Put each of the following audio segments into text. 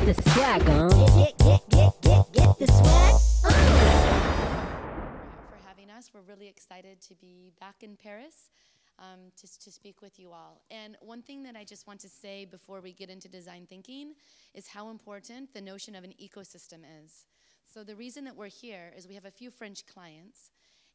The swag on. Get, get, get, get, get the swag on. for having us. We're really excited to be back in Paris um, to, to speak with you all. And one thing that I just want to say before we get into design thinking is how important the notion of an ecosystem is. So the reason that we're here is we have a few French clients,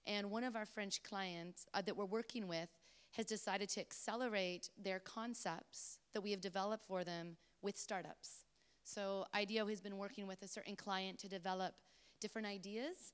and one of our French clients uh, that we're working with has decided to accelerate their concepts that we have developed for them with startups. So IDEO has been working with a certain client to develop different ideas,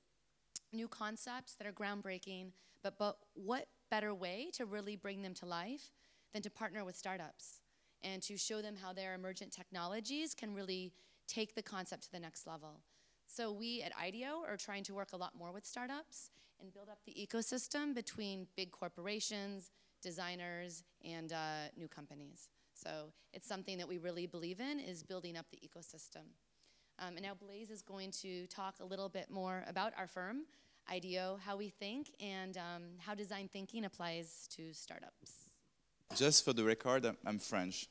new concepts that are groundbreaking, but, but what better way to really bring them to life than to partner with startups and to show them how their emergent technologies can really take the concept to the next level. So we at IDEO are trying to work a lot more with startups and build up the ecosystem between big corporations, designers, and uh, new companies. So it's something that we really believe in is building up the ecosystem. Um, and now Blaise is going to talk a little bit more about our firm, IDEO, how we think, and um, how design thinking applies to startups. Just for the record, I'm, French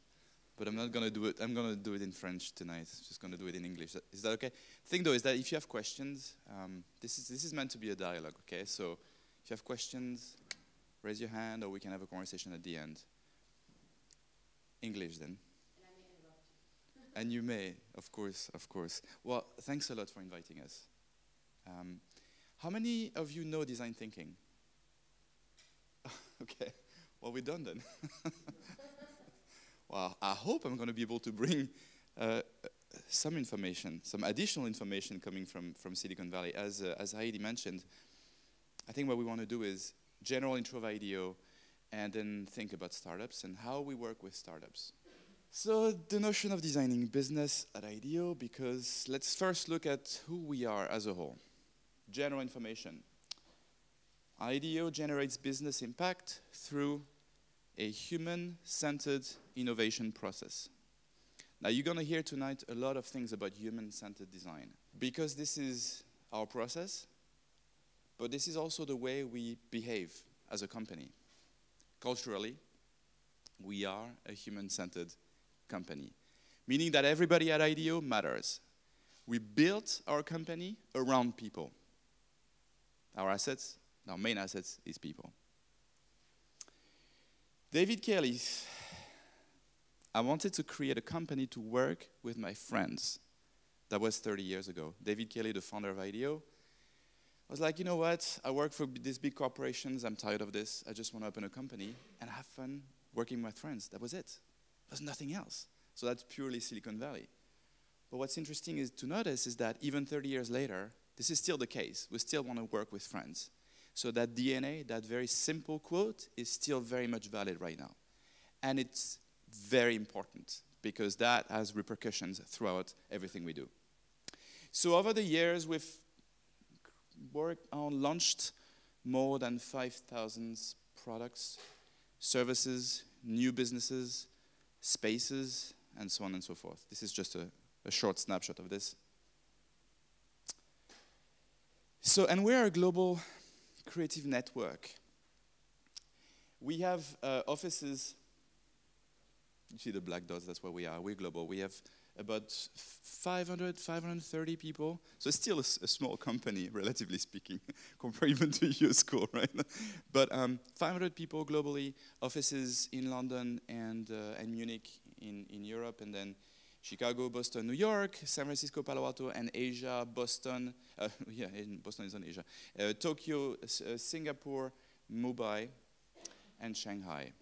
but I'm not going to do it. I'm going to do it in French tonight. I'm Just going to do it in English. Is that okay? Thing though is that if you have questions, um, this is this is meant to be a dialogue. Okay, so if you have questions, raise your hand, or we can have a conversation at the end. English then. And, you may, of course, of course. Well, thanks a lot for inviting us. Um, how many of you know design thinking? okay, well, we're done then. well, I hope I'm going to be able to bring uh, some information, some additional information coming from, from Silicon Valley. As, uh, as Heidi mentioned, I think what we want to do is general intro of IDEO and then think about startups and how we work with startups. So the notion of designing business at IDEO, because let's first look at who we are as a whole. General information. IDEO generates business impact through a human-centered innovation process. Now, you're to hear tonight a lot of things about human-centered design because this is our process, but this is also the way we behave as a company. Culturally, we are a human-centered company, meaning that everybody at IDEO matters. We built our company around people. Our assets, our main assets is people. David Kelley, I wanted to create a company to work with my friends. That was 30 years ago. David Kelley, the founder of IDEO, I was like, you know what? I work for these big corporations. I'm tired of this. I just want to open a company and have fun working with friends. That was it. There's nothing else. So that's purely Silicon Valley. But what's interesting is to notice is that even 30 years later, this is still the case. We still want to work with friends. So that DNA, that very simple quote, is still very much valid right now. And it's very important because that has repercussions throughout everything we do. So over the years, we've worked on, launched more than 5,000 products, services, new businesses, spaces, and so on and so forth. This is just a, a short snapshot of this. So, and we're a global creative network. We have uh, offices, you see the black dots, that's where we are, we're global. We have about 500, 530 people. So still a, a small company, relatively speaking, compared even to your school, right? but um, 500 people globally, offices in London and, uh, and Munich in, in Europe, and then Chicago, Boston, New York, San Francisco, Palo Alto, and Asia, Boston, uh, yeah, Boston is in Asia, uh, Tokyo, uh, Singapore, Mumbai, and Shanghai.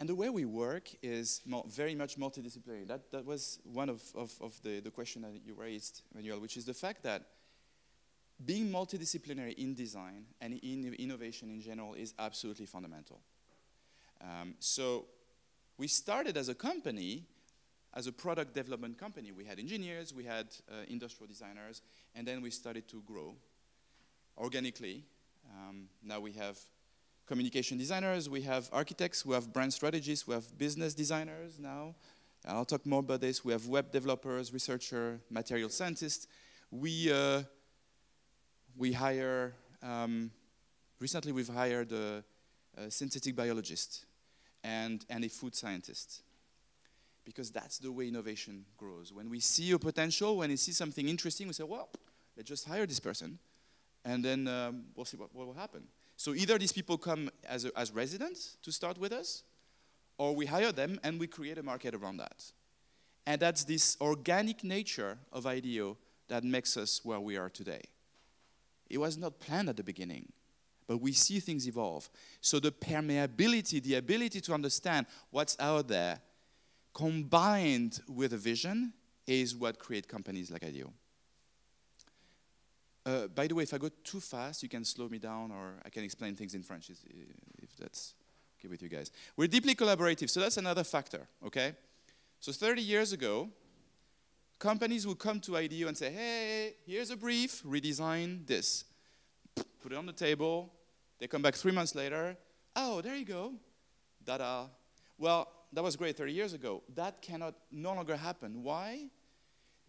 And the way we work is very much multidisciplinary. That, that was one of, of, of the, the question that you raised, Manuel, which is the fact that being multidisciplinary in design and in innovation in general is absolutely fundamental. Um, so we started as a company, as a product development company. We had engineers, we had uh, industrial designers, and then we started to grow organically. Um, now we have communication designers, we have architects, we have brand strategists, we have business designers now. And I'll talk more about this. We have web developers, researcher, material scientists. We uh, we hire, um, recently we've hired a, a synthetic biologist, and, and a food scientist. Because that's the way innovation grows. When we see a potential, when we see something interesting, we say, well, let's just hire this person, and then um, we'll see what, what will happen. So either these people come as, a, as residents to start with us, or we hire them and we create a market around that. And that's this organic nature of IDEO that makes us where we are today. It was not planned at the beginning, but we see things evolve. So the permeability, the ability to understand what's out there, combined with a vision, is what create companies like IDEO. Uh, by the way, if I go too fast, you can slow me down, or I can explain things in French if that's okay with you guys. We're deeply collaborative, so that's another factor, okay? So 30 years ago, companies would come to IDEO and say, hey, here's a brief, redesign this. Put it on the table. They come back three months later. Oh, there you go. Da-da. Well, that was great 30 years ago. That cannot no longer happen. Why?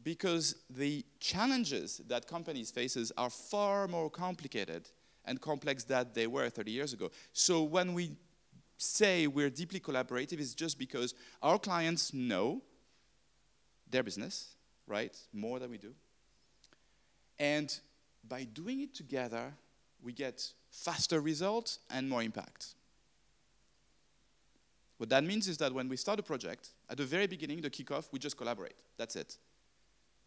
Because the challenges that companies faces are far more complicated and complex than they were 30 years ago. So when we say we're deeply collaborative it's just because our clients know their business, right? More than we do. And by doing it together, we get faster results and more impact. What that means is that when we start a project, at the very beginning, the kickoff, we just collaborate. That's it.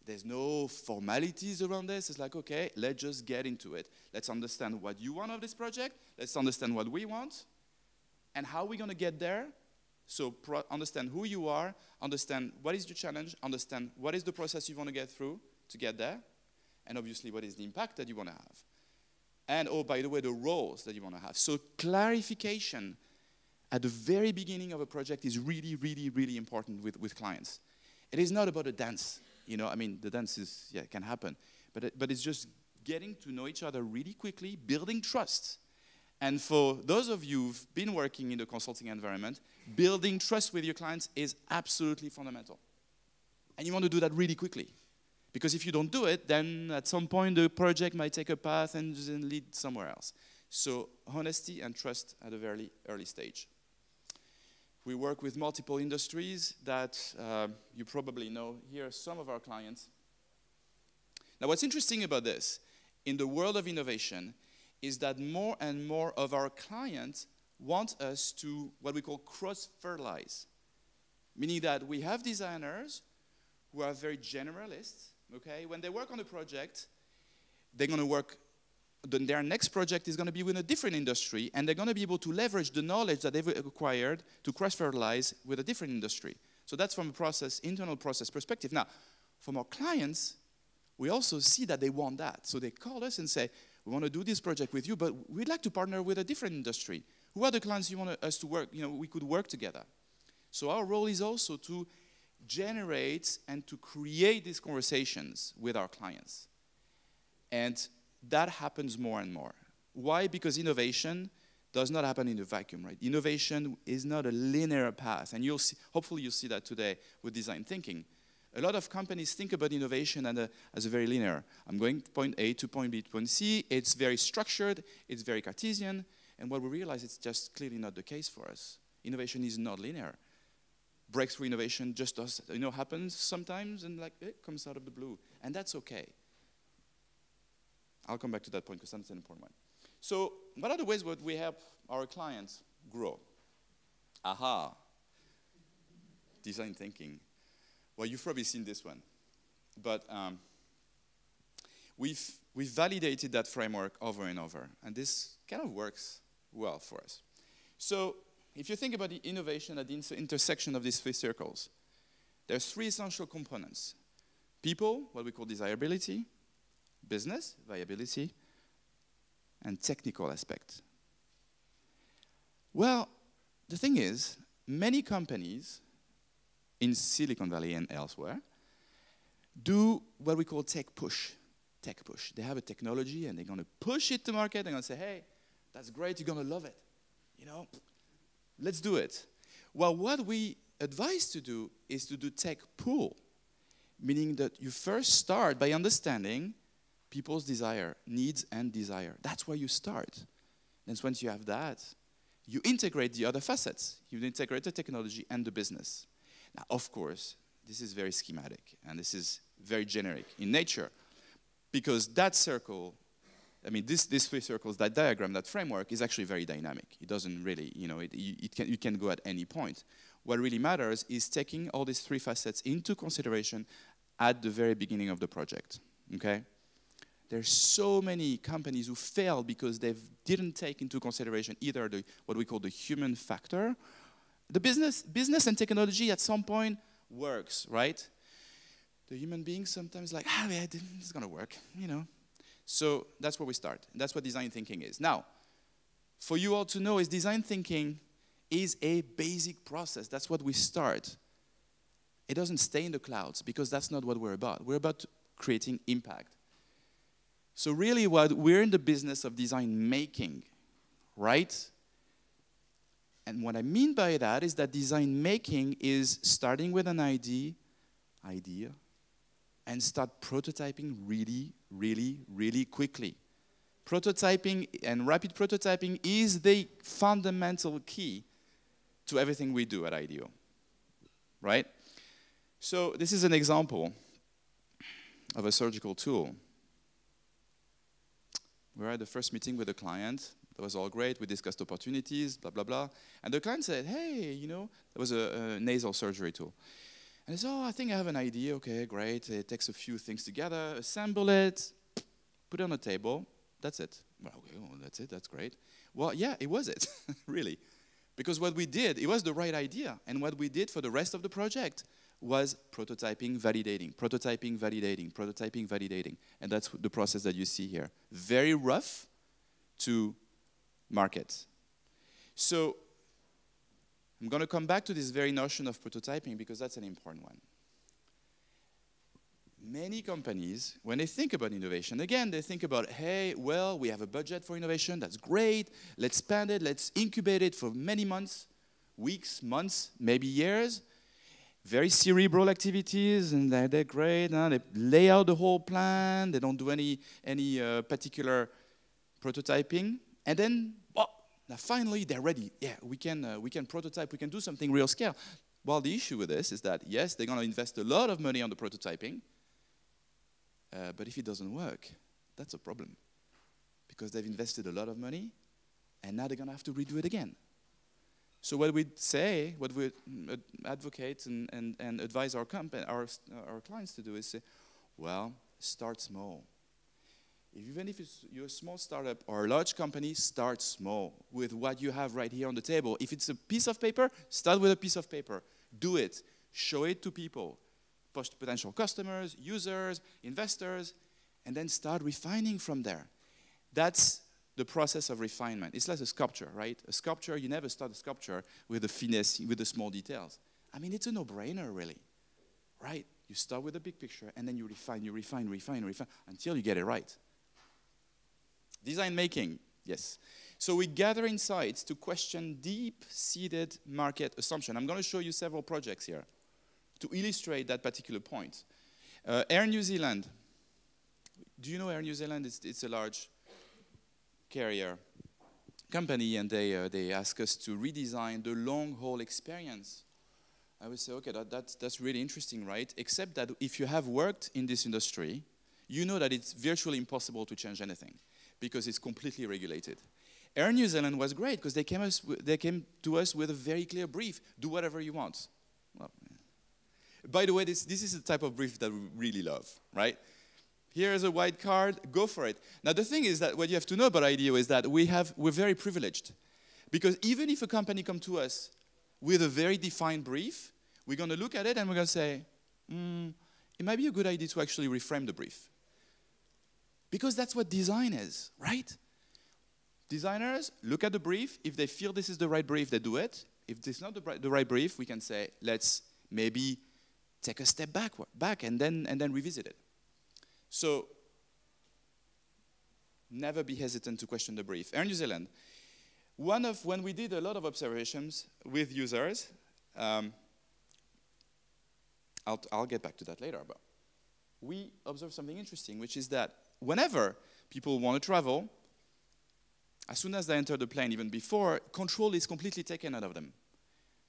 There's no formalities around this. It's like, okay, let's just get into it. Let's understand what you want of this project. Let's understand what we want and how are we going to get there? So understand who you are, understand what is your challenge, understand what is the process you want to get through to get there, and obviously what is the impact that you want to have. And oh, by the way, the roles that you want to have. So clarification at the very beginning of a project is really, really, really important with, with clients. It is not about a dance. You know, I mean, the dance is, yeah, can happen. But, it, but it's just getting to know each other really quickly, building trust and for those of you who've been working in the consulting environment, building trust with your clients is absolutely fundamental. And you want to do that really quickly. Because if you don't do it, then at some point the project might take a path and lead somewhere else. So honesty and trust at a very early stage. We work with multiple industries that uh, you probably know. Here are some of our clients. Now what's interesting about this, in the world of innovation, is that more and more of our clients want us to what we call cross-fertilize, meaning that we have designers who are very generalists, okay? When they work on a project, they're going to work then their next project is going to be with a different industry, and they're going to be able to leverage the knowledge that they've acquired to cross-fertilize with a different industry. So that's from a process, internal process perspective. Now, from our clients, we also see that they want that. So they call us and say, we want to do this project with you, but we'd like to partner with a different industry. Who are the clients you want us to work, you know, we could work together. So our role is also to generate and to create these conversations with our clients. And that happens more and more. Why? Because innovation does not happen in a vacuum, right? Innovation is not a linear path, and you'll see, hopefully you'll see that today with design thinking a lot of companies think about innovation a, uh, as a very linear. I'm going point A to point B to point C. It's very structured. It's very Cartesian. And what we realize, it's just clearly not the case for us. Innovation is not linear. Breakthrough innovation just does, you know, happens sometimes and like it comes out of the blue. And that's okay. I'll come back to that point because that's an important one. So what are the ways that we help our clients grow? Aha. Design thinking. Well, you've probably seen this one. But um, we've, we've validated that framework over and over. And this kind of works well for us. So if you think about the innovation at the inter intersection of these three circles, there's three essential components. People, what we call desirability, business, viability, and technical aspect. Well, the thing is, many companies in Silicon Valley and elsewhere, do what we call tech push. Tech push. They have a technology and they're going to push it to market. They're going to say, hey, that's great, you're going to love it. You know, let's do it. Well, what we advise to do is to do tech pull, meaning that you first start by understanding people's desire, needs and desire. That's where you start. And once you have that, you integrate the other facets. You integrate the technology and the business. Now, of course, this is very schematic and this is very generic in nature because that circle, I mean, this, these three circles, that diagram, that framework is actually very dynamic. It doesn't really, you know, it, it can, you can go at any point. What really matters is taking all these three facets into consideration at the very beginning of the project, okay? There's so many companies who fail because they didn't take into consideration either the, what we call the human factor. The business, business and technology at some point works, right? The human being sometimes like, ah, yeah, it's gonna work, you know. So that's where we start. That's what design thinking is. Now, for you all to know is design thinking is a basic process. That's what we start. It doesn't stay in the clouds because that's not what we're about. We're about creating impact. So really what we're in the business of design making, right? And what I mean by that is that design making is starting with an idea, idea, and start prototyping really, really, really quickly. Prototyping and rapid prototyping is the fundamental key to everything we do at IDEO, right? So this is an example of a surgical tool. We were at the first meeting with the client. That was all great. We discussed opportunities, blah, blah, blah. And the client said, hey, you know, that was a, a nasal surgery tool. And he said, oh, I think I have an idea. Okay, great. It takes a few things together, assemble it, put it on the table. That's it. Well, okay, well, that's it. That's great. Well, yeah, it was it, really. Because what we did, it was the right idea. And what we did for the rest of the project was prototyping, validating, prototyping, validating, prototyping, validating. And that's the process that you see here. Very rough to market. So I'm going to come back to this very notion of prototyping because that's an important one. Many companies, when they think about innovation, again, they think about, hey, well, we have a budget for innovation, that's great, let's spend it, let's incubate it for many months, weeks, months, maybe years, very cerebral activities, and they're, they're great. Huh? They lay out the whole plan. They don't do any any uh, particular prototyping, and then, well, now finally they're ready. Yeah, we can uh, we can prototype. We can do something real scale. Well, the issue with this is that yes, they're going to invest a lot of money on the prototyping, uh, but if it doesn't work, that's a problem, because they've invested a lot of money, and now they're going to have to redo it again. So what we say, what we advocate and, and, and advise our, company, our, our clients to do is say, well, start small. Even if you're a small startup or a large company, start small with what you have right here on the table. If it's a piece of paper, start with a piece of paper. Do it. Show it to people, potential customers, users, investors, and then start refining from there. That's the process of refinement. It's like a sculpture, right? A sculpture, you never start a sculpture with the finesse, with the small details. I mean, it's a no-brainer, really, right? You start with a big picture, and then you refine, you refine, refine, refine, until you get it right. Design making, yes. So we gather insights to question deep-seated market assumption. I'm going to show you several projects here to illustrate that particular point. Uh, Air New Zealand. Do you know Air New Zealand? It's, it's a large carrier company and they, uh, they ask us to redesign the long haul experience. I would say, okay, that, that's, that's really interesting, right? Except that if you have worked in this industry, you know that it's virtually impossible to change anything because it's completely regulated. Air New Zealand was great because they came, they came to us with a very clear brief do whatever you want. Well, by the way, this, this is the type of brief that we really love, right? Here's a white card, go for it. Now, the thing is that what you have to know about IDEO is that we have, we're very privileged. Because even if a company come to us with a very defined brief, we're going to look at it and we're going to say, mm, it might be a good idea to actually reframe the brief. Because that's what design is, right? Designers look at the brief. If they feel this is the right brief, they do it. If is not the, the right brief, we can say, let's maybe take a step back, back and, then, and then revisit it. So never be hesitant to question the brief. Air New Zealand, one of when we did a lot of observations with users, um, I'll, I'll get back to that later, but we observed something interesting, which is that whenever people want to travel, as soon as they enter the plane, even before, control is completely taken out of them.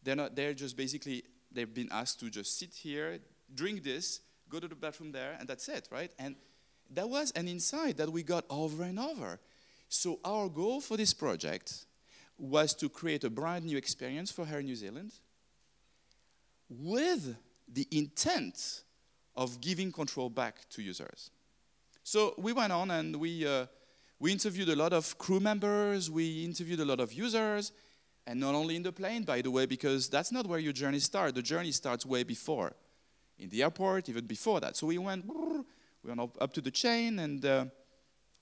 They're not. They're just basically they've been asked to just sit here, drink this, go to the bathroom there, and that's it, right? And that was an insight that we got over and over. So our goal for this project was to create a brand new experience for Air New Zealand with the intent of giving control back to users. So we went on and we, uh, we interviewed a lot of crew members, we interviewed a lot of users, and not only in the plane, by the way, because that's not where your journey starts. The journey starts way before, in the airport, even before that. So we went, we went up, to the chain and uh,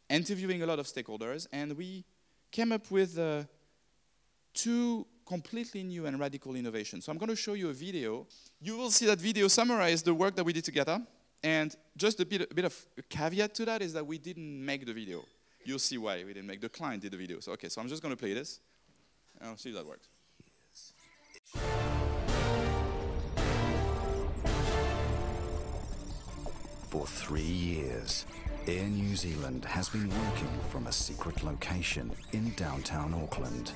interviewing a lot of stakeholders, and we came up with uh, two completely new and radical innovations. So I'm going to show you a video. You will see that video summarize the work that we did together. And just a bit, a bit of a caveat to that is that we didn't make the video. You'll see why we didn't make. The client did the video. So okay, so I'm just going to play this. I'll see if that works. For three years, Air New Zealand has been working from a secret location in downtown Auckland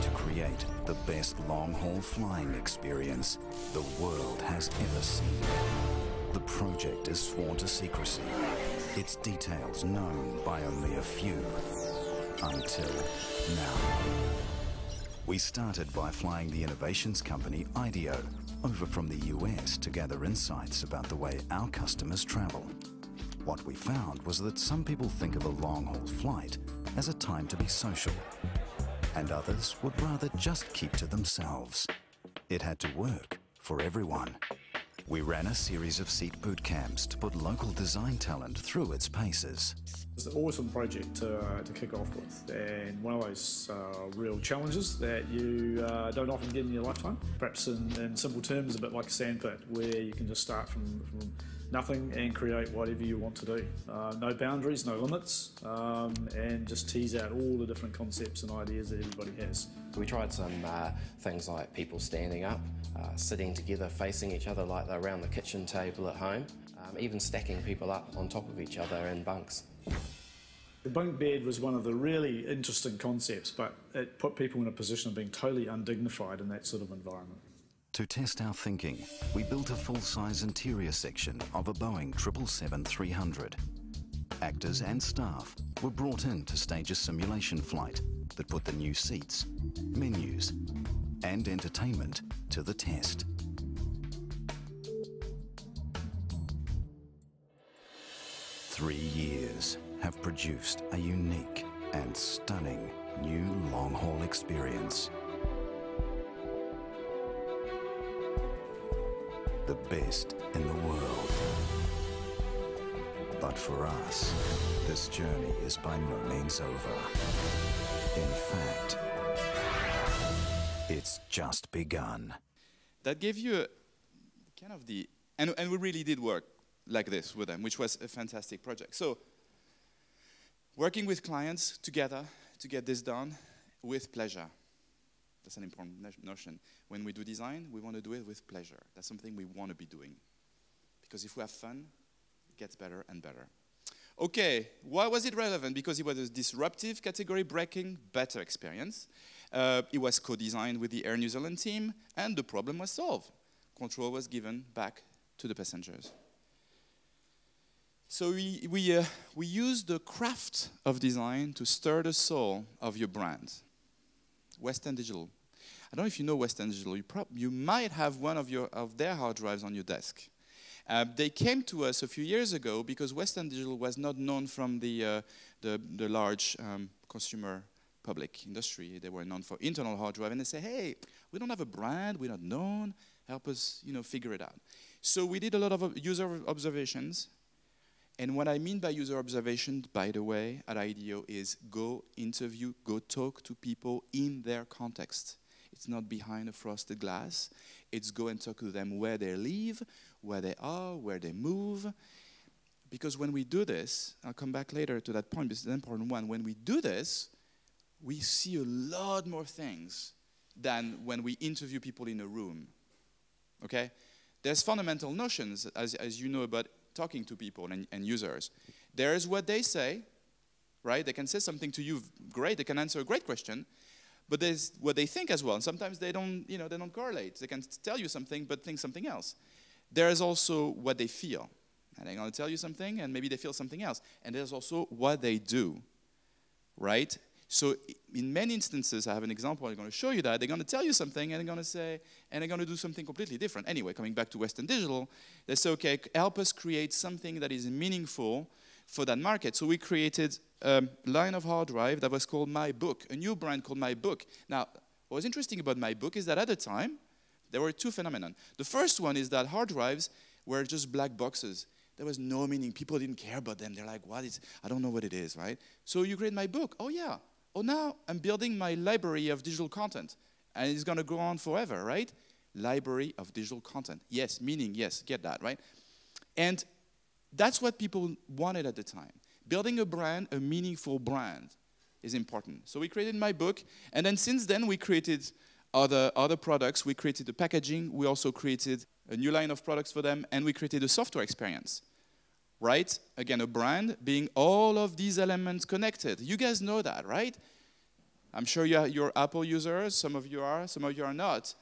to create the best long-haul flying experience the world has ever seen. The project is sworn to secrecy, its details known by only a few, until now. We started by flying the innovations company IDEO over from the US to gather insights about the way our customers travel. What we found was that some people think of a long haul flight as a time to be social, and others would rather just keep to themselves. It had to work for everyone. We ran a series of seat boot camps to put local design talent through its paces. It's an awesome project to, uh, to kick off with, and one of those uh, real challenges that you uh, don't often get in your lifetime. Perhaps in, in simple terms, a bit like a sandpit, where you can just start from, from nothing and create whatever you want to do. Uh, no boundaries, no limits, um, and just tease out all the different concepts and ideas that everybody has. We tried some uh, things like people standing up, uh, sitting together facing each other like they're around the kitchen table at home, um, even stacking people up on top of each other in bunks. The bunk bed was one of the really interesting concepts, but it put people in a position of being totally undignified in that sort of environment. To test our thinking, we built a full-size interior section of a Boeing 777-300. Actors and staff were brought in to stage a simulation flight that put the new seats, menus, and entertainment to the test. Three years have produced a unique and stunning new long-haul experience. The best in the world. But for us, this journey is by no means over. In fact, it's just begun. that gave you a, kind of the and, and we really did work like this with them which was a fantastic project so working with clients together to get this done with pleasure that's an important notion when we do design we want to do it with pleasure that's something we want to be doing because if we have fun it gets better and better okay why was it relevant because it was a disruptive category breaking better experience uh, it was co-designed with the Air New Zealand team, and the problem was solved. Control was given back to the passengers. So we, we, uh, we use the craft of design to stir the soul of your brand. Western Digital. I don't know if you know Western Digital. You, you might have one of, your, of their hard drives on your desk. Uh, they came to us a few years ago because Western Digital was not known from the, uh, the, the large um, consumer public industry. They were known for internal hard drive, and they say, "Hey, we don't have a brand. We're not known. Help us, you know, figure it out." So we did a lot of user observations, and what I mean by user observation, by the way, at IDEO is go interview, go talk to people in their context. It's not behind a frosted glass. It's go and talk to them where they live, where they are, where they move. Because when we do this, I'll come back later to that point, this is an important one. When we do this, we see a lot more things than when we interview people in a room. Okay? There's fundamental notions, as, as you know, about talking to people and, and users. There's what they say, right? They can say something to you great, they can answer a great question, but there's what they think as well. And sometimes they don't, you know, they don't correlate. They can tell you something but think something else. There is also what they feel. And they're to tell you something and maybe they feel something else. And there's also what they do, right? So in many instances, I have an example, I'm going to show you that. They're going to tell you something and they're going to say, and they're going to do something completely different. Anyway, coming back to Western Digital, they say, okay, help us create something that is meaningful for that market. So we created a line of hard drive that was called My Book, a new brand called My Book. Now, what was interesting about My Book is that at the time, there were two phenomena. The first one is that hard drives were just black boxes. There was no meaning. People didn't care about them. They're like, what is, I don't know what it is, right? So you create My Book. Oh, yeah. Oh, now I'm building my library of digital content. And it's going to go on forever, right? Library of digital content. Yes, meaning, yes, get that, right? And that's what people wanted at the time. Building a brand, a meaningful brand, is important. So we created my book, and then since then we created other, other products. We created the packaging, we also created a new line of products for them, and we created a software experience. Right? Again, a brand being all of these elements connected. You guys know that, right? I'm sure you're, Apple users, some of you are, some of you are not.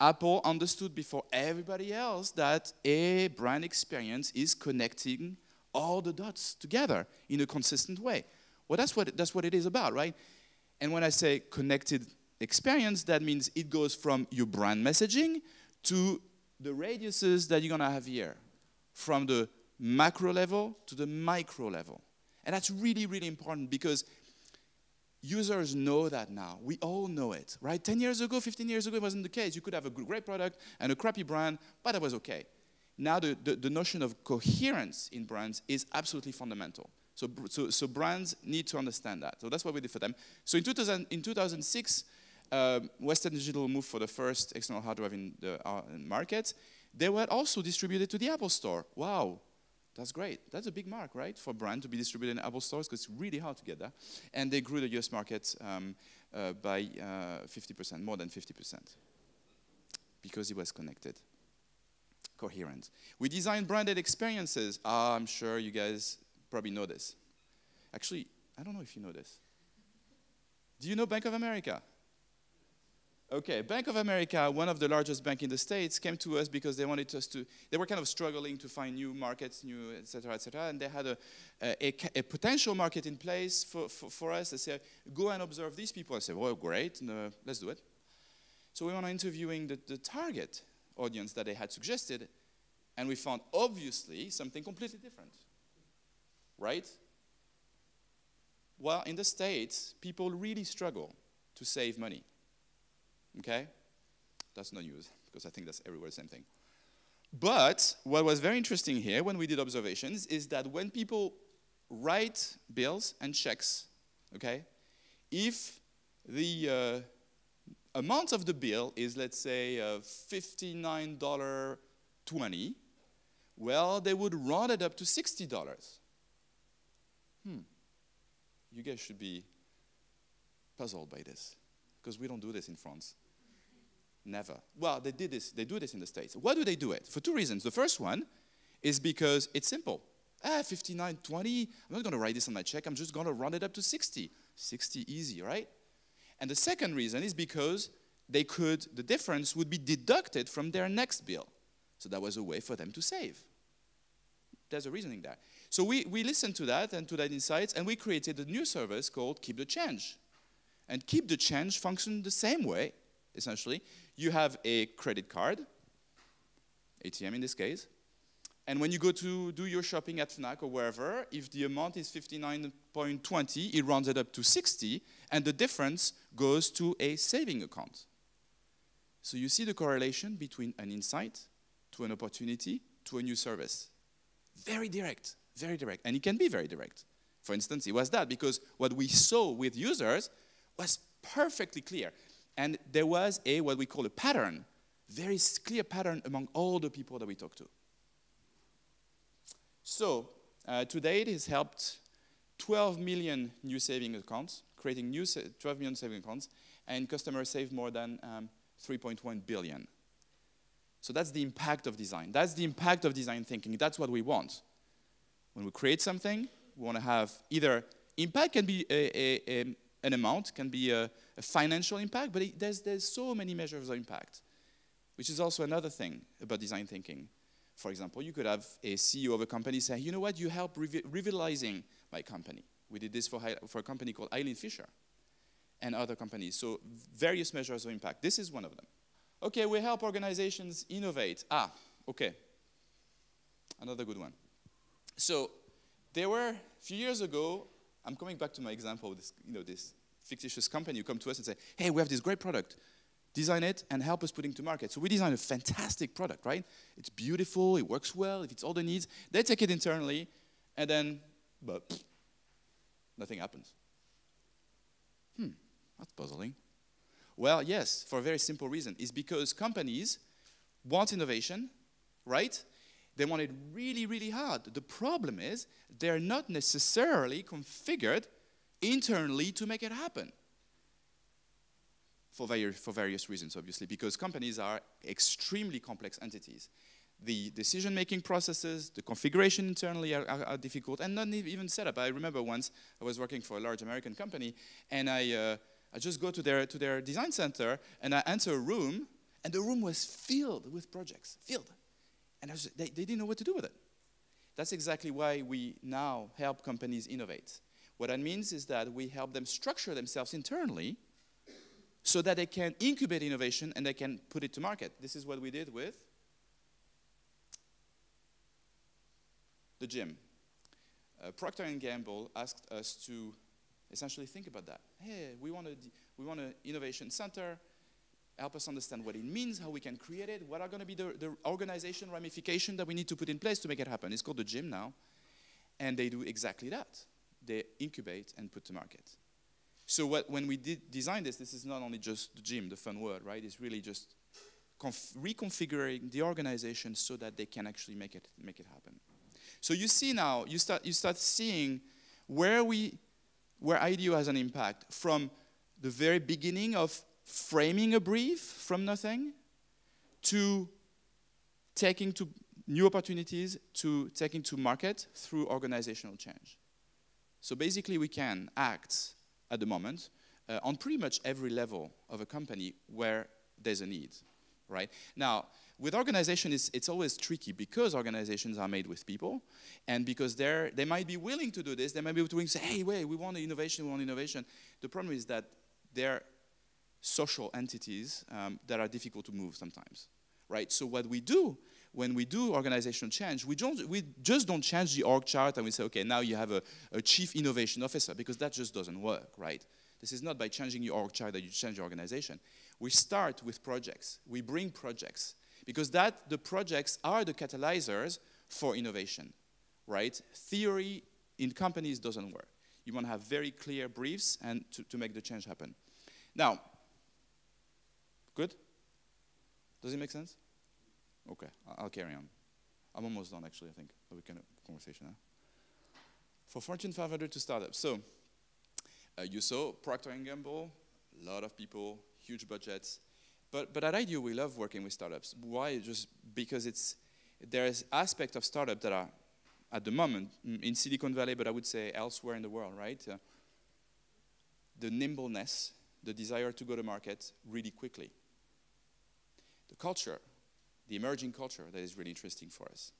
Apple understood before everybody else that a brand experience is connecting all the dots together in a consistent way. Well, that's what, that's what it is about, right? And when I say connected experience, that means it goes from your brand messaging to the radiuses that you're going to have here, from the macro level to the micro level. And that's really, really important because users know that now. We all know it, right? 10 years ago, 15 years ago, it wasn't the case. You could have a great product and a crappy brand, but it was okay. Now, the, the, the notion of coherence in brands is absolutely fundamental. So, so, so, brands need to understand that. So that's what we did for them. So in, 2000, in 2006, um, Western Digital moved for the first external hard drive in the uh, market. They were also distributed to the Apple Store. Wow, that's great. That's a big mark, right, for brand to be distributed in Apple stores because it's really hard to get that. And they grew the US market um, uh, by 50%, uh, more than 50%, because it was connected, coherent. We designed branded experiences. Uh, I'm sure you guys probably know this. Actually, I don't know if you know this. Do you know Bank of America? Okay, Bank of America, one of the largest banks in the States, came to us because they wanted us to, they were kind of struggling to find new markets, new, et cetera, et cetera, and they had a, a, a potential market in place for, for, for, us. They said, go and observe these people. I said, well, great, no, let's do it. So we went on interviewing the, the target audience that they had suggested, and we found, obviously, something completely different, right? Well, in the States, people really struggle to save money. Okay? That's no news, because I think that's everywhere the same thing. But what was very interesting here when we did observations is that when people write bills and checks, okay, if the uh, amount of the bill is, let's say, uh, $59.20, well, they would round it up to $60. Hmm. You guys should be puzzled by this because we don't do this in France. Never. Well, they did this. They do this in the States. Why do they do it? For two reasons. The first one is because it's simple. Ah, 59, 20. I'm not going to write this on my check. I'm just going to round it up to 60. 60 easy, right? And the second reason is because they could, the difference would be deducted from their next bill. So that was a way for them to save. There's a reasoning there. So we, we listened to that and to that insights, and we created a new service called Keep the Change. And Keep the Change functions the same way, essentially you have a credit card, ATM in this case, and when you go to do your shopping at Fnac or wherever, if the amount is 59.20, it rounds it up to 60, and the difference goes to a saving account. So you see the correlation between an insight to an opportunity to a new service. Very direct, very direct. And it can be very direct. For instance, it was that because what we saw with users was perfectly clear. And there was a, what we call a pattern, very clear pattern among all the people that we talked to. So, uh, to date, it has helped 12 million new saving accounts, creating new 12 million saving accounts, and customers save more than um, 3.1 billion. So that's the impact of design. That's the impact of design thinking. That's what we want. When we create something, we want to have either impact can be a, a, a- an amount, can be a, a financial impact, but it, there's, there's so many measures of impact, which is also another thing about design thinking. For example, you could have a CEO of a company say, you know what, you help revi- revitalizing my company. We did this for, for a company called Eileen Fisher and other companies. So various measures of impact. This is one of them. Okay, we help organizations innovate. Ah, okay. Another good one. So there were a few years ago, I'm coming back to my example this, you know, this fictitious company who come to us and say, hey, we have this great product. Design it and help us put it to market. So we design a fantastic product, right? It's beautiful, it works well, it fits all the needs. They take it internally, and then, but nothing happens. Hmm, that's puzzling. Well, yes, for a very simple reason. It's because companies want innovation, right? They want it really, really hard. The problem is they're not necessarily configured internally to make it happen. For, vari- for various reasons, obviously, because companies are extremely complex entities. The decision making processes, the configuration internally are, are, are difficult, and not even set up. I remember once I was working for a large American company, and I, uh, I just go to their, to their design center, and I enter a room, and the room was filled with projects, filled. And was, they, they didn't know what to do with it. That's exactly why we now help companies innovate. What that means is that we help them structure themselves internally so that they can incubate innovation and they can put it to market. This is what we did with the gym. Uh, Procter and Gamble asked us to essentially think about that. Hey, we want a, we want an innovation center. Help us understand what it means, how we can create it, what are going to be the, the organization ramification that we need to put in place to make it happen. It's called the gym now. And they do exactly that. They incubate and put to market. So what, when we did design this, this is not only just the gym, the fun word, right? It's really just conf- reconfiguring the organization so that they can actually make it, make it happen. So you see now, you start, you start seeing where, we, where IDEO has an impact from the very beginning of framing a brief from nothing to taking to new opportunities to taking to market through organizational change. So basically, we can act at the moment uh, on pretty much every level of a company where there's a need, right? Now, with organization, it's, it's always tricky because organizations are made with people, and because they're, they might be willing to do this, they might be willing to say, hey, wait, we want innovation, we want innovation. The problem is that they're social entities um, that are difficult to move sometimes, right? So what we do when we do organizational change, we, don't, we just don't change the org chart and we say, okay, now you have a, a chief innovation officer, because that just doesn't work, right? This is not by changing your org chart that you change your organization. We start with projects. We bring projects, because that, the projects are the catalyzers for innovation, right? Theory in companies doesn't work. You want to have very clear briefs and to, to make the change happen. Now, good? Does it make sense? Okay, I'll carry on. I'm almost done, actually, I think. We can have a conversation now. For Fortune 500 to startups. So, uh, you saw Procter & Gamble, a lot of people, huge budgets. But, but at IDEO, we love working with startups. Why? Just because it's, there's aspects of startup that are, at the moment, in Silicon Valley, but I would say elsewhere in the world, right? Uh, the nimbleness, the desire to go to market really quickly. Culture, the emerging culture that is really interesting for us.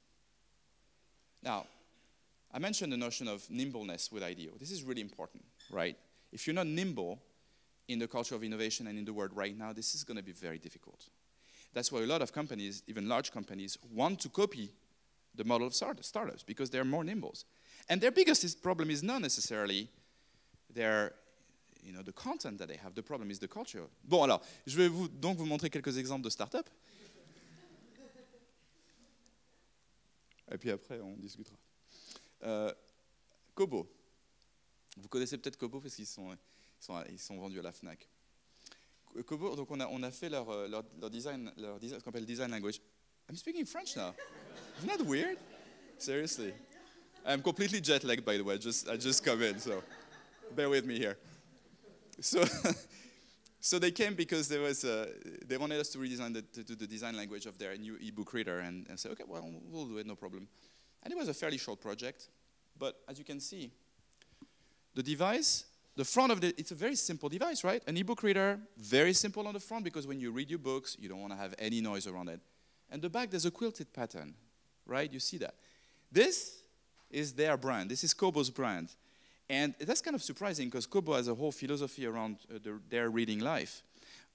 Now, I mentioned the notion of nimbleness with IDEO. This is really important, right? If you're not nimble in the culture of innovation and in the world right now, this is going to be very difficult. That's why a lot of companies, even large companies, want to copy the model of start- startups because they're more nimble. And their biggest problem is not necessarily their, you know, the content that they have. The problem is the culture. Bon, alors, je vais vous, donc vous montrer quelques exemples de startups. Et puis après, on discutera. Euh, Kobo. Vous connaissez peut-être Kobo parce qu'ils sont, vendus à la FNAC. Kobo, donc on a, fait leur, euh, leur, design, leur design, ce qu'on appelle design language. I'm speaking French now. Isn't that weird? Seriously. I'm completely jet lagged, by the way. Just, I just come in, so bear with me here. So, so they came because there was a, they wanted us to redesign the, to do the design language of their new ebook reader, and, and say, okay, well, we'll do it, no problem. And it was a fairly short project, but as you can see, the device, the front of the, it's a very simple device, right? An ebook reader, very simple on the front because when you read your books, you don't want to have any noise around it. And the back, there's a quilted pattern, right? You see that. This is their brand. This is Kobo's brand. And that's kind of surprising because Kobo has a whole philosophy around uh, the, their reading life,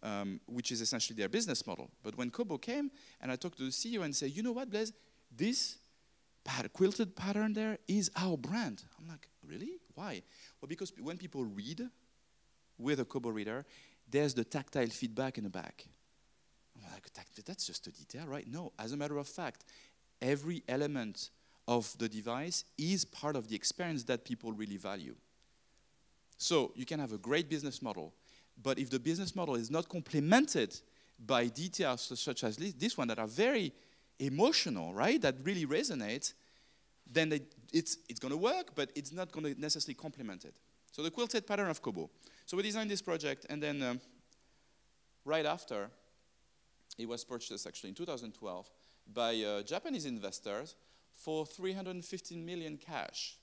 um, which is essentially their business model. But when Kobo came and I talked to the CEO and said, you know what, Blaise, this pat- quilted pattern there is our brand. I'm like, really? Why? Well, because when people read with a Kobo reader, there's the tactile feedback in the back. I'm like, that's just a detail, right? No, as a matter of fact, every element of the device is part of the experience that people really value. So you can have a great business model, but if the business model is not complemented by details such as this, one that are very emotional, right, that really resonate, then it's, it's going to work, but it's not going to necessarily complement it. So the quilted pattern of Kobo. So we designed this project, and then um, right after, it was purchased actually in 2012 by uh, Japanese investors for 315 million cash.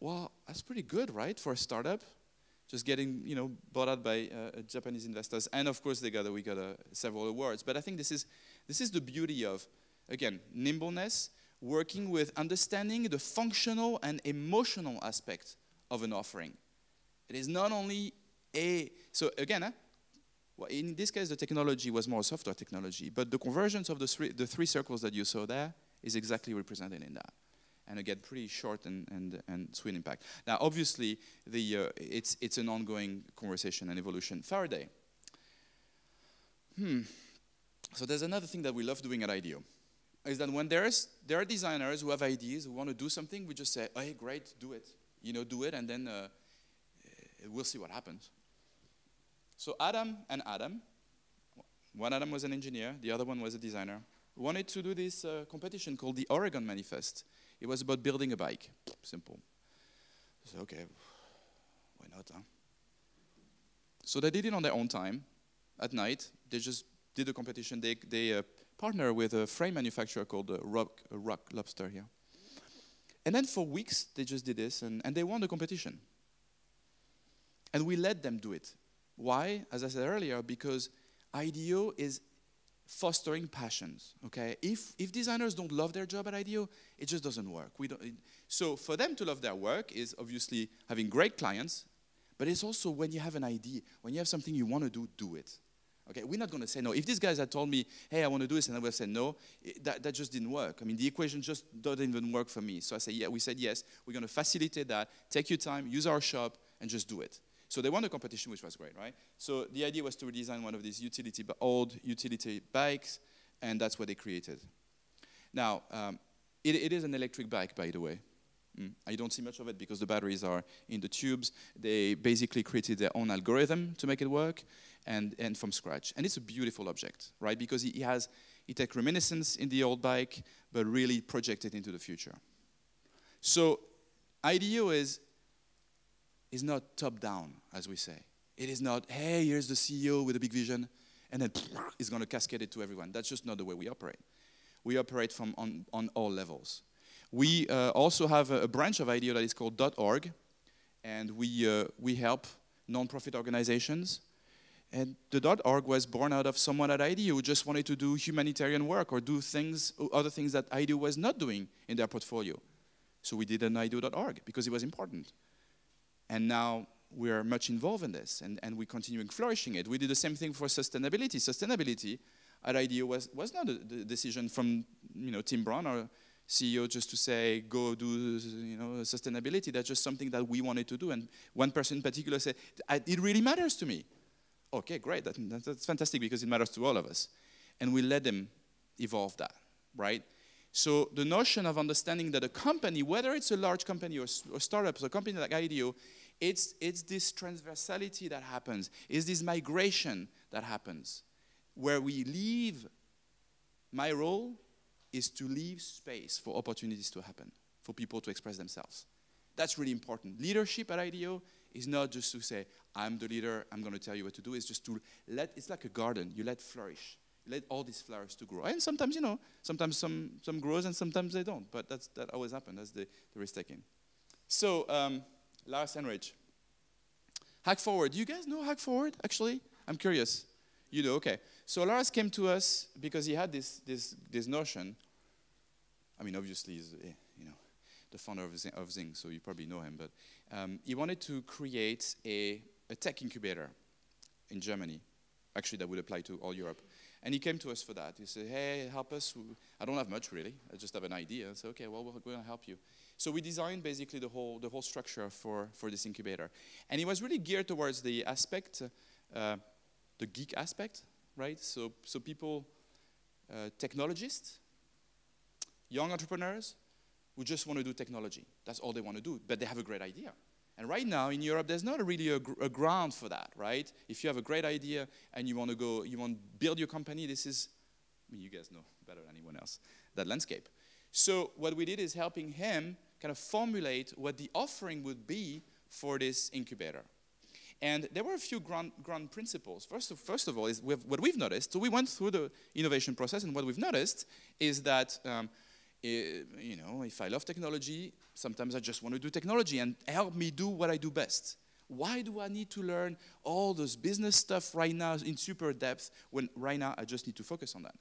Well, that's pretty good, right, for a startup? Just getting, you know, bought out by uh, Japanese investors, and of course they got we got a, several awards. But I think this is this is the beauty of, again, nimbleness, working with understanding the functional and emotional aspect of an offering. It is not only a so again, huh, well, in this case, the technology was more software technology, but the convergence of the three, the three circles that you saw there is exactly represented in that. And again, pretty short and, and, and sweet impact. Now, obviously, the, uh, it's, it's an ongoing conversation and evolution. Faraday. Hmm. So there's another thing that we love doing at IDEO, is that when there's, there are designers who have ideas, who want to do something, we just say, hey, great, do it. You know, do it, and then uh, we'll see what happens. So Adam and Adam, one Adam was an engineer, the other one was a designer, wanted to do this uh, competition called the Oregon Manifest. It was about building a bike. Simple. So okay, why not? Huh? So they did it on their own time, at night. They just did the competition. They they uh, partner with a frame manufacturer called uh, Rock uh, Rock Lobster here. And then for weeks they just did this, and, and they won the competition. And we let them do it. Why? As I said earlier, because IDEO is fostering passions. Okay, if if designers don't love their job at IDEO, it just doesn't work. We don't. It, so for them to love their work is obviously having great clients, but it's also when you have an idea, when you have something you want to do, do it. Okay, we're not going to say no. If these guys had told me, "Hey, I want to do this," and I would have said no, it, that that just didn't work. I mean, the equation just doesn't even work for me. So I say, yeah, we said yes. We're going to facilitate that. Take your time, use our shop, and just do it. So they won the competition, which was great, right? So the idea was to redesign one of these utility, old utility bikes, and that's what they created. Now, um, it, it is an electric bike, by the way. Mm. I don't see much of it because the batteries are in the tubes. They basically created their own algorithm to make it work, and, and from scratch. And it's a beautiful object, right? Because it has, it takes reminiscence in the old bike, but really projected into the future. So IDEO is is not top down, as we say. It is not, hey, here's the CEO with a big vision, and then it's going to cascade it to everyone. That's just not the way we operate. We operate from on, on all levels. We uh, also have a, a, branch of IDEO that is called .org, and we, uh, we help nonprofit organizations. And the .org was born out of someone at IDEO who just wanted to do humanitarian work or do things, other things that IDEO was not doing in their portfolio. So we did an IDEO.org because it was important. And now we're much involved in this and, and we're continuing flourishing it. We did the same thing for sustainability. Sustainability at IDEO was, was not a, decision from you know, Tim Brown, our CEO, just to say, go do you know, sustainability. That's just something that we wanted to do. And one person in particular said, it really matters to me. Okay, great. That, that, that's fantastic because it matters to all of us. And we let them evolve that, right? So the notion of understanding that a company, whether it's a large company or, or startups, a company like IDEO, it's, it's this transversality that happens, it's this migration that happens, where we leave, my role is to leave space for opportunities to happen, for people to express themselves. That's really important. Leadership at IDEO is not just to say, I'm the leader, I'm going to tell you what to do. It's just to let, it's like a garden, you let flourish let all these flowers to grow. And sometimes, you know, sometimes some, some grows and sometimes they don't. But that's, that always happens. That's the, the risk taking. So um, Lars Hinrichs. Hack Forward. Do you guys know Hack Forward, actually? I'm curious. You know, okay. So Lars came to us because he had this, this, this notion. I mean, obviously, he's eh, you know, the founder of Xing, of Xing, so you probably know him. But um, he wanted to create a, a tech incubator in Germany. Actually, that would apply to all Europe. And he came to us for that. He said, hey, help us. I don't have much, really. I just have an idea. Said, okay, well, we're going to help you. So we designed basically the whole, the whole structure for, for this incubator. And it was really geared towards the aspect, uh, the geek aspect, right? So, so people, uh, technologists, young entrepreneurs who just want to do technology. That's all they want to do, but they have a great idea. And right now in Europe, there's not really a, a, ground for that, right? If you have a great idea and you want to go, you want to build your company, this is, I mean, you guys know better than anyone else, that landscape. So what we did is helping him kind of formulate what the offering would be for this incubator. And there were a few grand, ground principles. First of, first of all, is we've, what we've noticed. So we went through the innovation process, and what we've noticed is that, um, it, you know, if I love technology, sometimes I just want to do technology and help me do what I do best. Why do I need to learn all this business stuff right now in super depth when right now I just need to focus on that?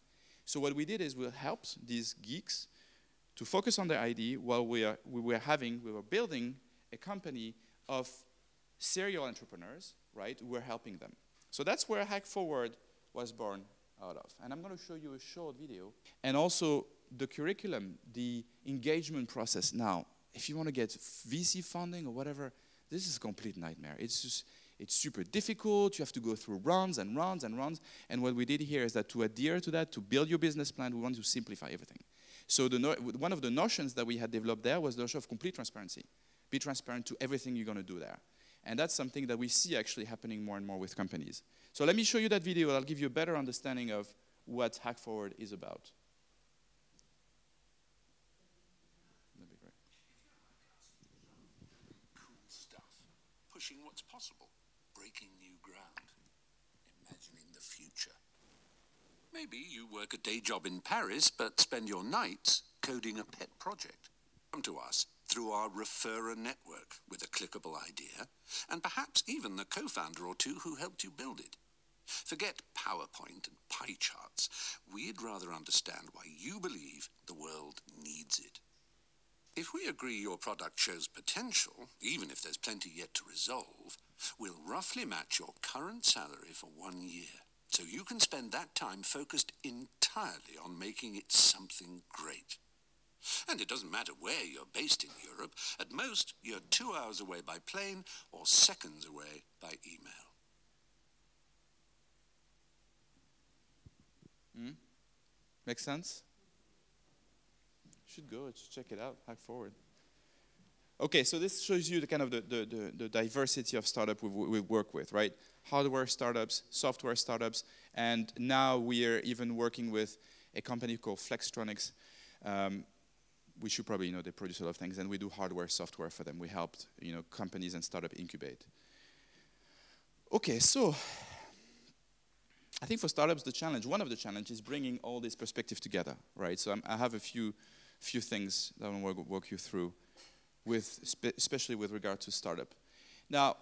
So what we did is we helped these geeks to focus on the ID while we, are, we were having, we were building a company of serial entrepreneurs, right, who were helping them. So that's where Hack Forward was born out of. And I'm going to show you a short video. And also the curriculum, the engagement process. Now, if you want to get VC funding or whatever, this is a complete nightmare. It's just, it's super difficult. You have to go through runs and runs and runs. And what we did here is that to adhere to that, to build your business plan, we want to simplify everything. So the no one of the notions that we had developed there was the notion of complete transparency. Be transparent to everything you're going to do there. And that's something that we see actually happening more and more with companies. So let me show you that video. I'll give you a better understanding of what Hack Forward is about. That'd be great. Cool stuff. Pushing what's possible. Breaking new ground. Imagining the future. Maybe you work a day job in Paris, but spend your nights coding a pet project. Come to us through our referrer network with a clickable idea, and perhaps even the co-founder or two who helped you build it. Forget PowerPoint and pie charts. We'd rather understand why you believe the world needs it. If we agree your product shows potential, even if there's plenty yet to resolve, we'll roughly match your current salary for one year so you can spend that time focused entirely on making it something great. And it doesn't matter where you're based in Europe. At most, you're two hours away by plane or seconds away by email. Hmm? Make sense? should go, just check it out, hack forward. Okay, so this shows you the kind of the, the, the, the diversity of startup we, we work with, right? Hardware startups, software startups, and now we are even working with a company called Flextronics, um, which you probably know they produce a lot of things, and we do hardware, software for them. We helped you know companies and startup incubate. Okay, so I think for startups the challenge, one of the challenges, is bringing all this perspective together, right? So I'm, i have a few few things that I want to walk you through, with especially with regard to startup. Now,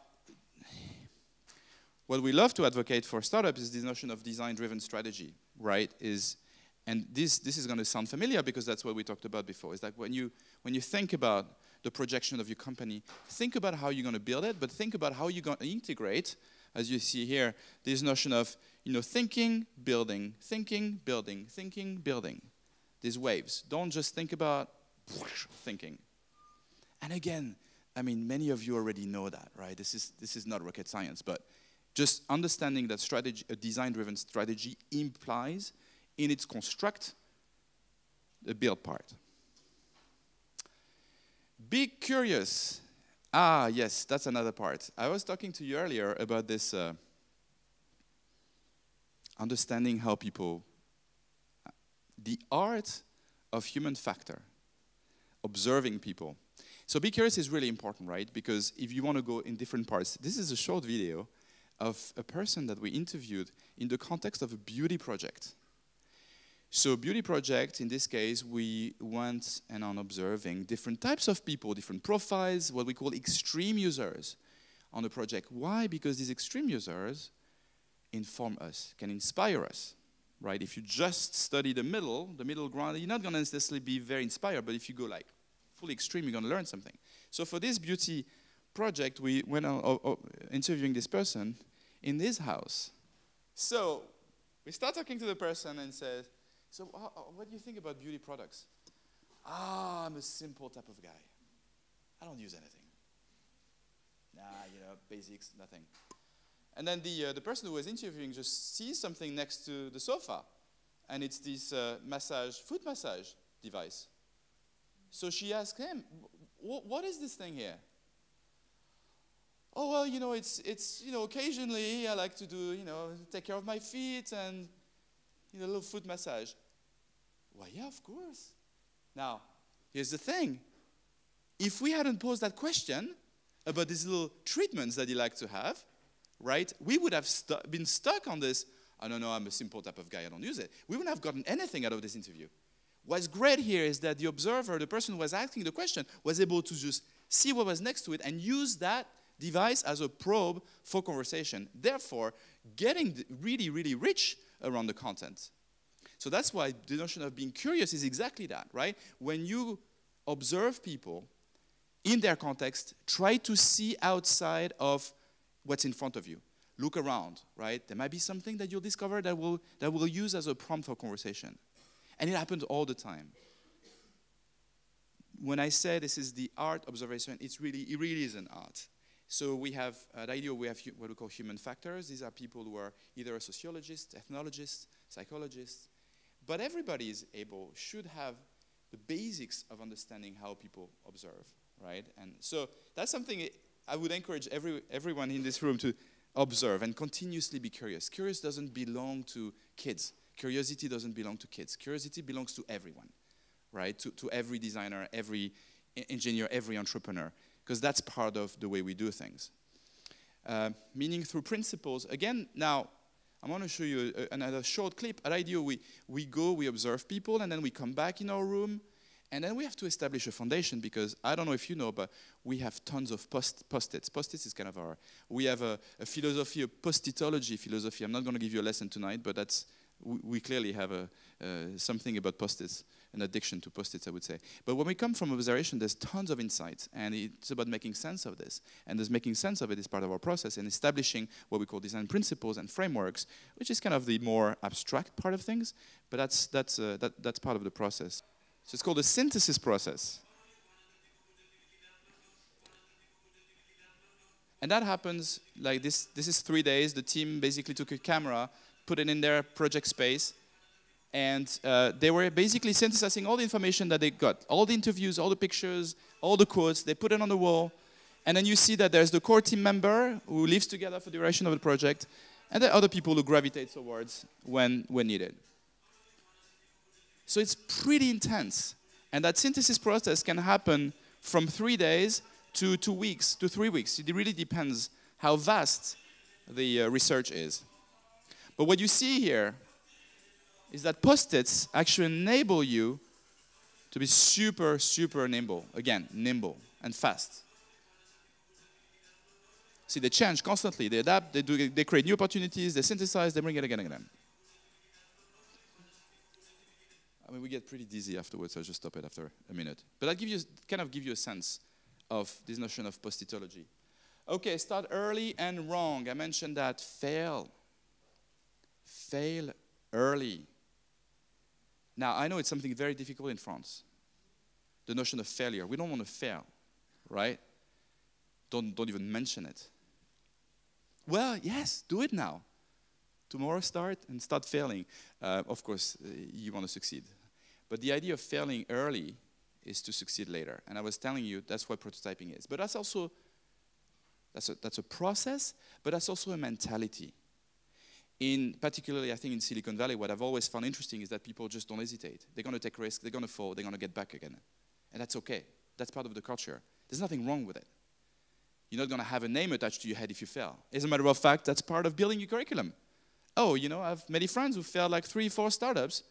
what we love to advocate for startups is this notion of design-driven strategy, right? Is and this this is going to sound familiar because that's what we talked about before. Is that when you when you think about the projection of your company, think about how you're going to build it, but think about how you're going to integrate, as you see here, this notion of you know thinking, building, thinking, building, thinking, building these waves. Don't just think about thinking. And again, I mean, many of you already know that, right? This is, this is not rocket science, but just understanding that strategy, a design-driven strategy implies in its construct the build part. Be curious. Ah, yes, that's another part. I was talking to you earlier about this uh, understanding how people the art of human factor, observing people. So be curious is really important, right? Because if you want to go in different parts, this is a short video of a person that we interviewed in the context of a beauty project. So beauty project, in this case, we went and on observing different types of people, different profiles, what we call extreme users on the project. Why? Because these extreme users inform us, can inspire us, right? If you just study the middle, the middle ground, you're not going to necessarily be very inspired, but if you go like fully extreme, you're going to learn something. So for this beauty project, we went on interviewing this person in this house. So we start talking to the person and says, so uh, uh, what do you think about beauty products? Ah, I'm a simple type of guy. I don't use anything. Nah, you know, basics, nothing. And then the, uh, the person who was interviewing just sees something next to the sofa, and it's this uh, massage, foot massage device. So she asked him, "What is this thing here?" Oh well, you know, it's it's you know, occasionally I like to do you know, take care of my feet and you know, a little foot massage. Well, yeah, of course. Now, here's the thing: if we hadn't posed that question about these little treatments that he liked to have, right, we would have stu- been stuck on this. I don't know, I'm a simple type of guy, I don't use it. We wouldn't have gotten anything out of this interview. What's great here is that the observer, the person who was asking the question, was able to just see what was next to it and use that device as a probe for conversation. Therefore, getting really, really rich around the content. So that's why the notion of being curious is exactly that, right? When you observe people in their context, try to see outside of what's in front of you. Look around, right? There might be something that you'll discover that will that will use as a prompt for conversation. And it happens all the time. When I say this is the art observation, it's really it really is an art. So we have at IDEO we have what we call human factors. These are people who are either a sociologist, ethnologist, psychologist, but everybody is able should have the basics of understanding how people observe, right? And so that's something I- I would encourage every, everyone in this room to observe and continuously be curious. Curious doesn't belong to kids. Curiosity doesn't belong to kids. Curiosity belongs to everyone, right? To, to every designer, every engineer, every entrepreneur, because that's part of the way we do things. Uh, meaning through principles. Again, now I'm going to show you another short clip. At IDEO, we, we go, we observe people, and then we come back in our room, and then we have to establish a foundation because I don't know if you know, but we have tons of post, post-its. Post-its is kind of our, we have a, a philosophy, a post-itology philosophy. I'm not going to give you a lesson tonight, but that's, we, clearly have a, uh, something about post-its, an addiction to post-its, I would say. But when we come from observation, there's tons of insights, and it's about making sense of this. And this making sense of it is part of our process and establishing what we call design principles and frameworks, which is kind of the more abstract part of things, but that's, that's, uh, that, that's part of the process. So it's called the synthesis process. And that happens like this. This is three days. The team basically took a camera, put it in their project space, and uh, they were basically synthesizing all the information that they got, all the interviews, all the pictures, all the quotes. They put it on the wall, and then you see that there's the core team member who lives together for the duration of the project, and there are other people who gravitate towards when when needed. So it's pretty intense. And that synthesis process can happen from three days to two weeks to three weeks. It really depends how vast the uh, research is. But what you see here is that post-its actually enable you to be super, super nimble. Again, nimble and fast. See, they change constantly. They adapt. They do. They create new opportunities. They synthesize. They bring it again and again. I mean, we get pretty dizzy afterwards. so I'll just stop it after a minute. But I'll give you kind of give you a sense of this notion of postitology. Okay, start early and wrong. I mentioned that. Fail. Fail early. Now, I know it's something very difficult in France. The notion of failure. We don't want to fail, right? Don't, don't even mention it. Well, yes, do it now. Tomorrow start and start failing. Uh, of course, uh, you want to succeed. But the idea of failing early is to succeed later. And I was telling you that's what prototyping is. But that's also that's a, that's a process, but that's also a mentality. In particularly, I think in Silicon Valley, what I've always found interesting is that people just don't hesitate. They're going to take risks. They're going to fall. They're going to get back again, and that's okay. That's part of the culture. There's nothing wrong with it. You're not going to have a name attached to your head if you fail. As a matter of fact, that's part of building your curriculum. Oh, you know, I have many friends who failed like three, four startups,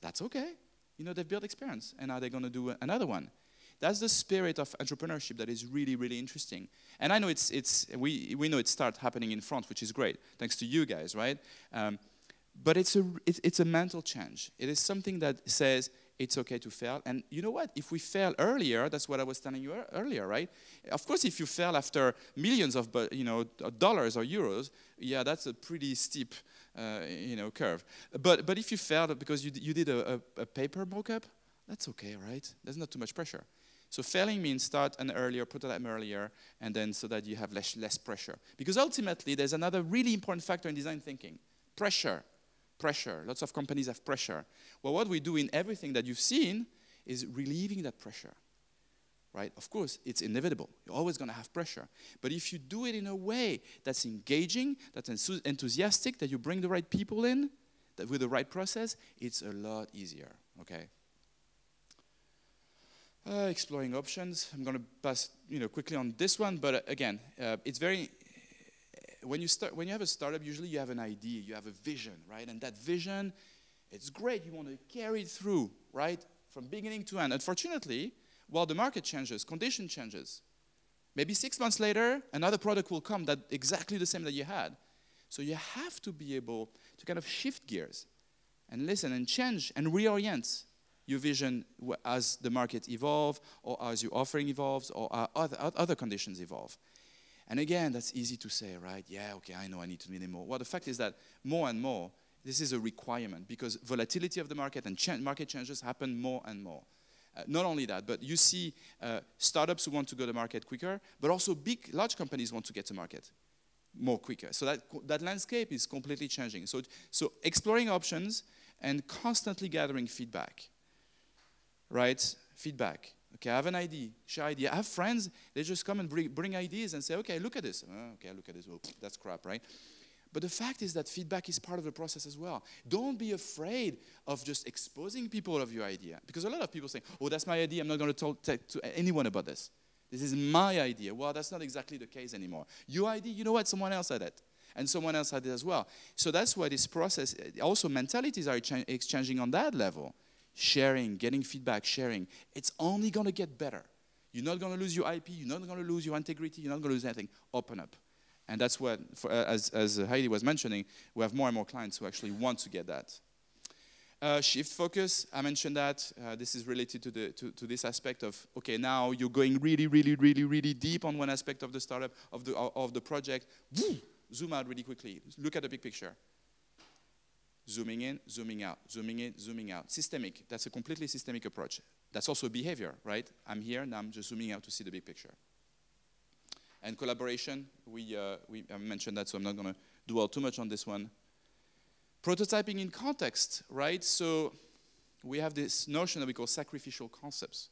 That's okay. You know, they've built experience, and now they're going to do another one. That's the spirit of entrepreneurship that is really, really interesting. And I know it's, it's we, we know it starts happening in France, which is great, thanks to you guys, right? Um, but it's a, it's, it's a mental change. It is something that says it's okay to fail. And you know what? If we fail earlier, that's what I was telling you earlier, right? Of course, if you fail after millions of you know dollars or euros, yeah, that's a pretty steep uh, you know curve. But but if you failed because you, you did a, a, a paper mock-up, that's okay, right? There's not too much pressure. So failing means start an earlier, prototype earlier, and then so that you have less, less pressure. Because ultimately, there's another really important factor in design thinking: pressure pressure. Lots of companies have pressure. Well, what we do in everything that you've seen is relieving that pressure. Right? Of course, it's inevitable. You're always going to have pressure. But if you do it in a way that's engaging, that's enthusiastic, that you bring the right people in, that with the right process, it's a lot easier. Okay? Uh, exploring options. I'm going to pass, you know, quickly on this one, but uh, again, uh, it's very when you start when you have a startup usually you have an idea you have a vision right? And that vision it's great you want to carry it through right? From beginning to end. Unfortunately while the market changes condition changes maybe six months later another product will come that exactly the same that you had. So you have to be able to kind of shift gears and listen and change and reorient your vision as the market evolves, or as your offering evolves or other, other conditions evolve and again, that's easy to say, right? Yeah, okay, I know I need to need more. Well, the fact is that more and more, this is a requirement because volatility of the market and market changes happen more and more. Uh, not only that, but you see uh, startups who want to go to market quicker, but also big, large companies want to get to market more quicker. So that, that landscape is completely changing. So, so exploring options and constantly gathering feedback, right? Feedback. Okay, I have an idea, share idea. I have friends, they just come and bring, bring ideas and say, okay, look at this. Oh, okay, look at this. That's crap, right? But the fact is that feedback is part of the process as well. Don't be afraid of just exposing people of your idea. Because a lot of people say, oh, that's my idea. I'm not going to tell to anyone about this. This is my idea. Well, that's not exactly the case anymore. Your idea, you know what? Someone else had it. And someone else had it as well. So that's why this process, also mentalities are exchanging on that level sharing, getting feedback, sharing, it's only going to get better. You're not going to lose your IP, you're not going to lose your integrity, you're not going to lose anything. Open up. And that's what, for, uh, as, as Heidi was mentioning, we have more and more clients who actually want to get that. Uh, shift focus, I mentioned that. Uh, this is related to, the, to, to this aspect of, okay, now you're going really, really, really, really deep on one aspect of the startup, of the, of the project. Zoom out really quickly. Look at the big picture zooming in, zooming out, zooming in, zooming out. Systemic, that's a completely systemic approach. That's also behavior, right? I'm here, now I'm just zooming out to see the big picture. And collaboration, we, uh, we mentioned that, so I'm not going to dwell too much on this one. Prototyping in context, right? So we have this notion that we call sacrificial concepts.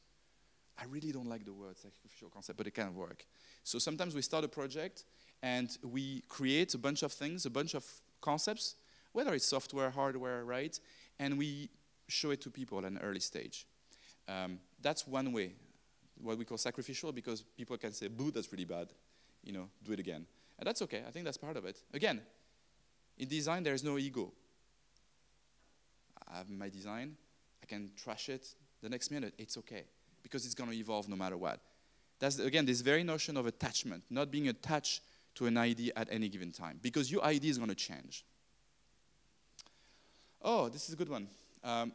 I really don't like the word sacrificial concept, but it can work. So sometimes we start a project and we create a bunch of things, a bunch of concepts, whether it's software, hardware, right? And we show it to people at an early stage. Um, that's one way, what we call sacrificial, because people can say, boo, that's really bad. You know, do it again. And that's okay. I think that's part of it. Again, in design, there is no ego. I have my design, I can trash it the next minute, it's okay, because it's going to evolve no matter what. That's, again, this very notion of attachment, not being attached to an idea at any given time, because your idea is going to change. Oh, this is a good one. Um,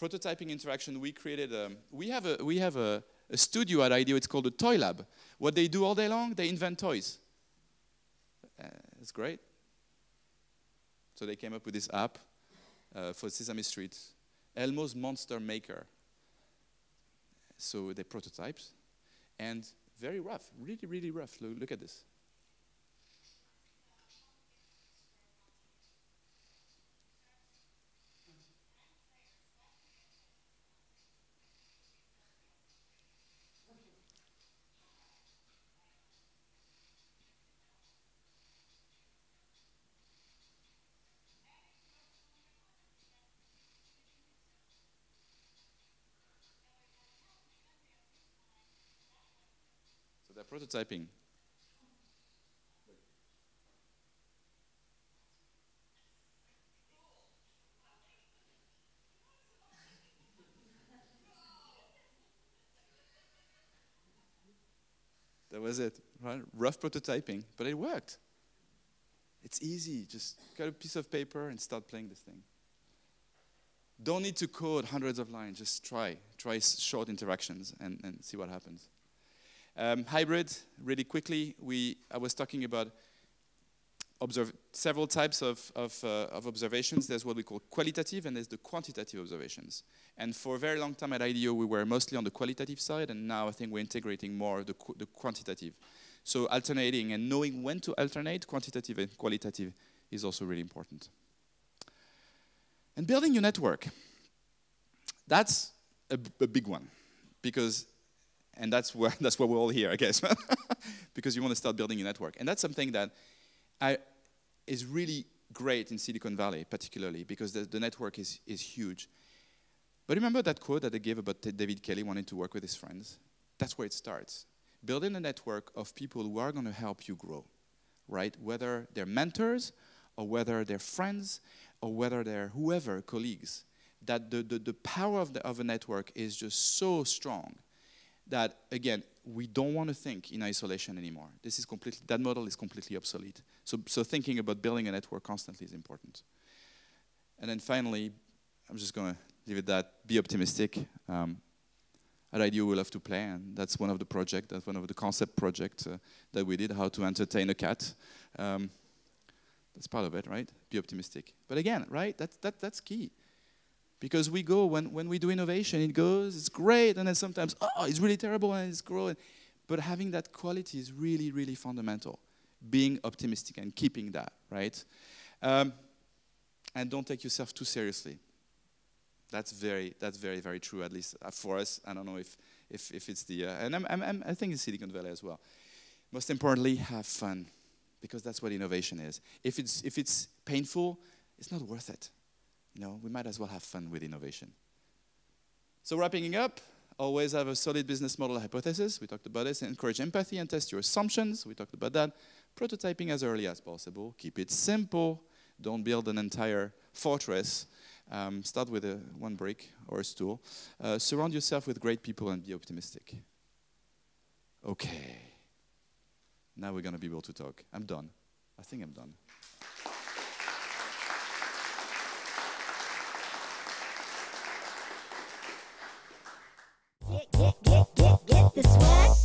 prototyping interaction. We created. A, we have a we have a, a studio at IDEO. It's called the Toy Lab. What they do all day long, they invent toys. Uh, it's great. So they came up with this app uh, for Sesame Street, Elmo's Monster Maker. So they prototyped, and very rough, really, really rough. Look, look at this. prototyping. that was it, right? Rough prototyping, but it worked. It's easy. Just cut a piece of paper and start playing this thing. Don't need to code hundreds of lines. Just try. Try short interactions and, and see what happens. Um, hybrid, really quickly, we, I was talking about observe several types of, of, uh, of observations. There's what we call qualitative and there's the quantitative observations. And for a very long time at IDEO, we were mostly on the qualitative side, and now I think we're integrating more the, qu- the quantitative. So alternating and knowing when to alternate quantitative and qualitative is also really important. And building your network. That's a, big one because and that's where that's why we're all here, I guess, because you want to start building a network, and that's something that I, is really great in Silicon Valley, particularly because the, the network is is huge. But remember that quote that I gave about David Kelley wanting to work with his friends? That's where it starts. Building a network of people who are going to help you grow, right? Whether they're mentors, or whether they're friends, or whether they're whoever, colleagues. That the, the, the power of, the, of a network is just so strong that again we don't want to think in isolation anymore. This is completely that model is completely obsolete. So so thinking about building a network constantly is important. And then finally i'm just going to leave it that be optimistic. Um, at IDEO we love to play and that's one of the project that's one of the concept projects uh, that we did how to entertain a cat. Um, that's part of it right? Be optimistic. But again right that, that that's key because we go when, when we do innovation it goes it's great and then sometimes oh it's really terrible and it's growing. But having that quality is really really fundamental being optimistic and keeping that right? Um, and don't take yourself too seriously. That's very that's very very true at least uh, for us. I don't know if if, if it's the uh, and I'm, I'm, i think in silicon valley as well. Most importantly have fun because that's what innovation is. If it's if it's painful it's not worth it know, we might as well have fun with innovation. So wrapping up, always have a solid business model hypothesis. We talked about this. Encourage empathy and test your assumptions. We talked about that. Prototyping as early as possible. Keep it simple. Don't build an entire fortress. Um, start with a, one brick or a stool. Uh, surround yourself with great people and be optimistic. Okay. Now we're going to be able to talk. I'm done. I think I'm done. get, get, get, get the swag.